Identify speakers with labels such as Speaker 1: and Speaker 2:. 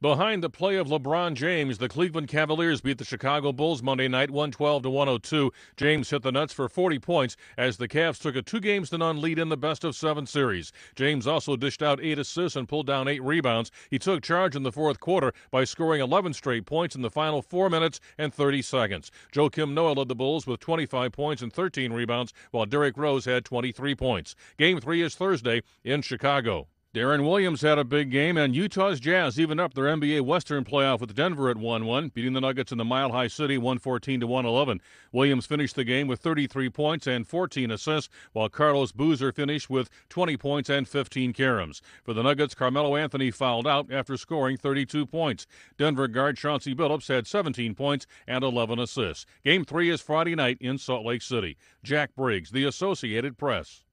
Speaker 1: Behind the play of LeBron James, the Cleveland Cavaliers beat the Chicago Bulls Monday night 112 to 102. James hit the nuts for 40 points as the Cavs took a two games to none lead in the best of 7 series. James also dished out 8 assists and pulled down 8 rebounds. He took charge in the fourth quarter by scoring 11 straight points in the final 4 minutes and 30 seconds. Joakim Noah led the Bulls with 25 points and 13 rebounds while Derrick Rose had 23 points. Game 3 is Thursday in Chicago. Deron Williams had a big game, and Utah's Jazz even up their NBA Western playoff with Denver at 1 1, beating the Nuggets in the Mile High City 114 to 111. Williams finished the game with 33 points and 14 assists, while Carlos Boozer finished with 20 points and 15 caroms. For the Nuggets, Carmelo Anthony fouled out after scoring 32 points. Denver guard Chauncey Billups had 17 points and 11 assists. Game 3 is Friday night in Salt Lake City. Jack Briggs, The Associated Press.